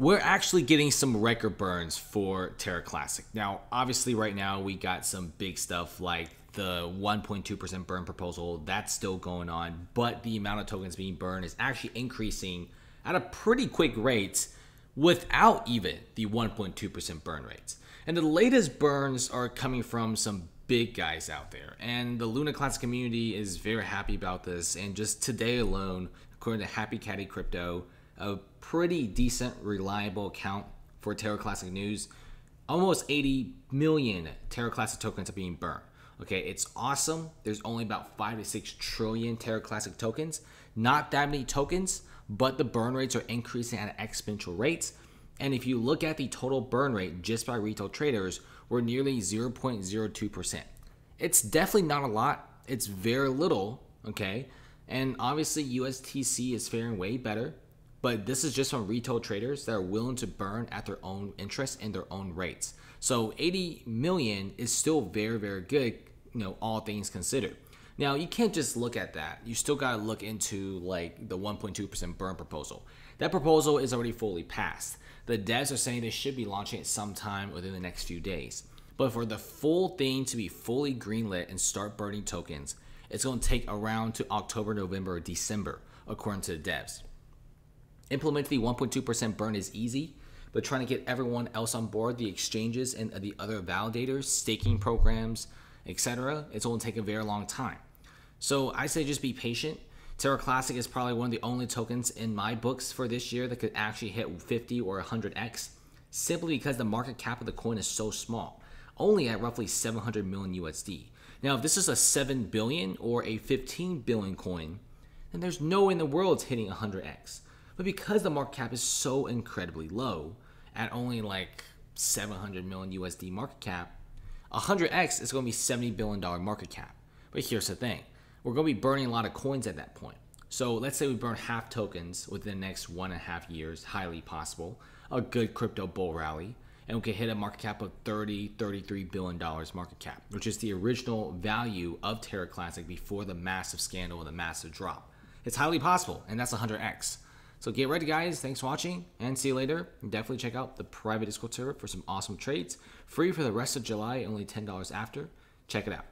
we're actually getting some record burns for Terra Classic. Now, obviously, right now we got some big stuff like the 1.2% burn proposal. That's still going on, but the amount of tokens being burned is actually increasing at a pretty quick rate without even the 1.2% burn rates. And the latest burns are coming from some big guys out there. And the Luna Classic community is very happy about this. And just today alone, according to Happy Caddy Crypto, a pretty decent, reliable account for Terra Classic News. Almost 80 million Terra Classic tokens are being burned. Okay, it's awesome. There's only about 5 to 6 trillion Terra Classic tokens. Not that many tokens, but the burn rates are increasing at exponential rates. And if you look at the total burn rate just by retail traders, we're nearly 0.02%. It's definitely not a lot. It's very little, okay? And obviously USTC is faring way better. But this is just from retail traders that are willing to burn at their own interest and their own rates. So 80 million is still very, very good, you know, all things considered. Now you can't just look at that. You still gotta look into like the 1.2% burn proposal. That proposal is already fully passed. The devs are saying they should be launching it sometime within the next few days. But for the full thing to be fully greenlit and start burning tokens, it's going to take around to October, November, or December, according to the devs. Implementing the 1.2% burn is easy, but trying to get everyone else on board, the exchanges and the other validators, staking programs, etc., it's to take a very long time. So I say just be patient. Terra Classic is probably one of the only tokens in my books for this year that could actually hit 50 or 100x, simply because the market cap of the coin is so small, only at roughly 700 million USD. Now, if this is a 7 billion or a 15 billion coin, then there's no way in the world it's hitting 100x. But because the market cap is so incredibly low, at only like 700 million USD market cap, 100x is going to be 70 billion dollar market cap. But here's the thing: we're going to be burning a lot of coins at that point. So let's say we burn half tokens within the next one and a half years, highly possible, a good crypto bull rally, and we can hit a market cap of 30, 33 billion dollars market cap, which is the original value of Terra Classic before the massive scandal and the massive drop. It's highly possible, and that's 100x. So get ready, guys. Thanks for watching, and see you later. definitely check out the private Discord server for some awesome trades. Free for the rest of July, only $10 after. Check it out.